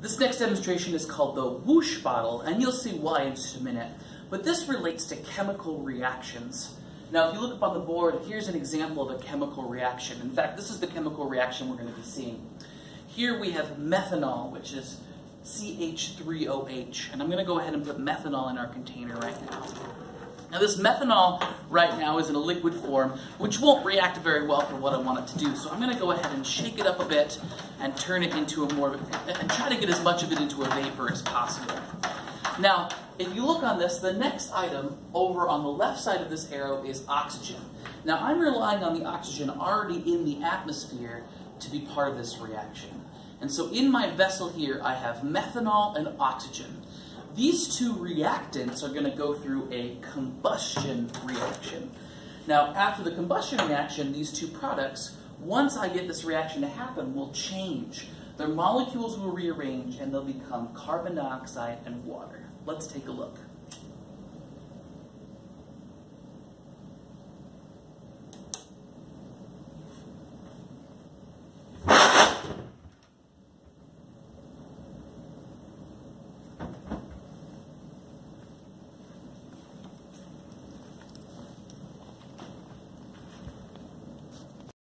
This next demonstration is called the whoosh bottle, and you'll see why in just a minute. But this relates to chemical reactions. Now, if you look up on the board, here's an example of a chemical reaction. In fact, this is the chemical reaction we're going to be seeing. Here we have methanol, which is CH3OH, and I'm going to go ahead and put methanol in our container right now. Now this methanol right now is in a liquid form, which won't react very well for what I want it to do. So I'm going to go ahead and shake it up a bit and turn it into a more, and try to get as much of it into a vapor as possible. Now, if you look on this, the next item over on the left side of this arrow is oxygen. Now I'm relying on the oxygen already in the atmosphere to be part of this reaction. And so in my vessel here, I have methanol and oxygen. These two reactants are going to go through a combustion reaction. Now, after the combustion reaction, these two products, once I get this reaction to happen, will change. Their molecules will rearrange and they'll become carbon dioxide and water. Let's take a look.